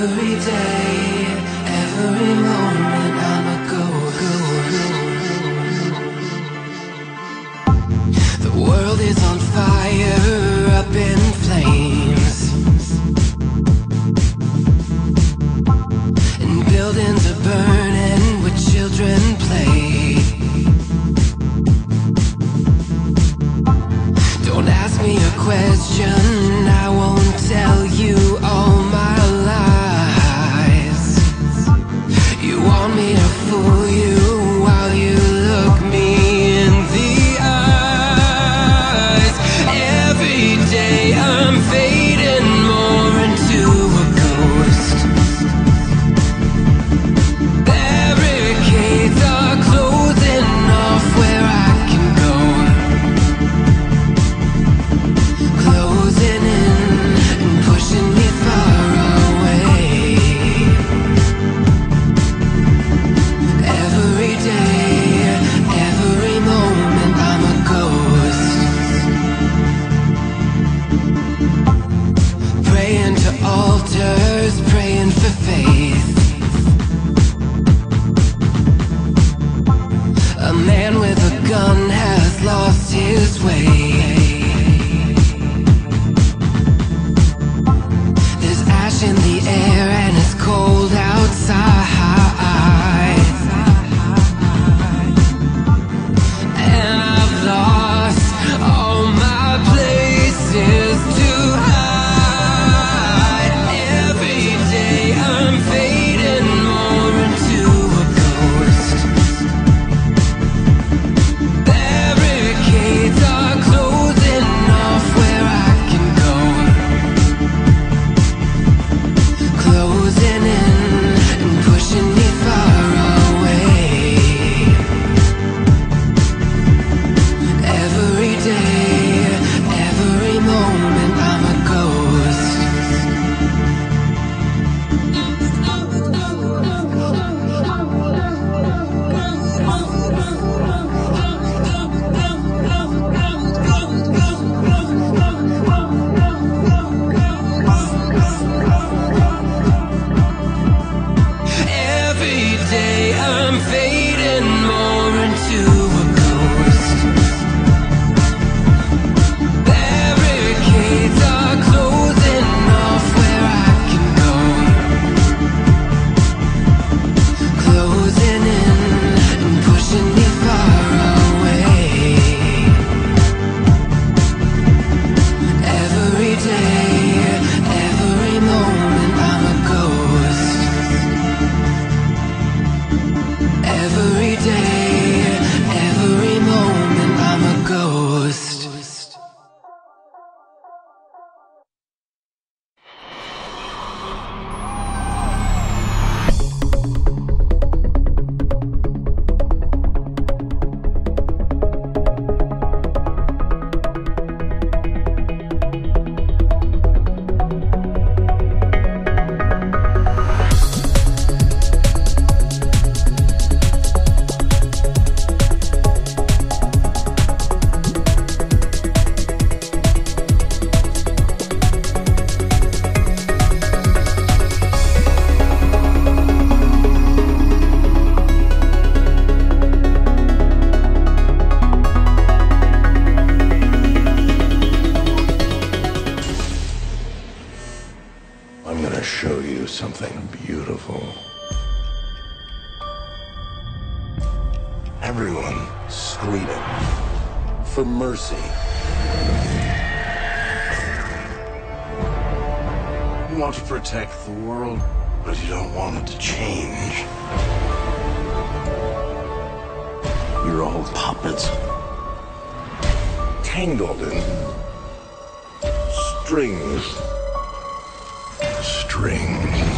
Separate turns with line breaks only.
every day, every moment.
something beautiful. Everyone screaming for mercy. You want to protect the world, but you don't want it to change. You're all puppets, tangled in strings. Strings.